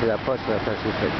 C'est la poste, la place au fait.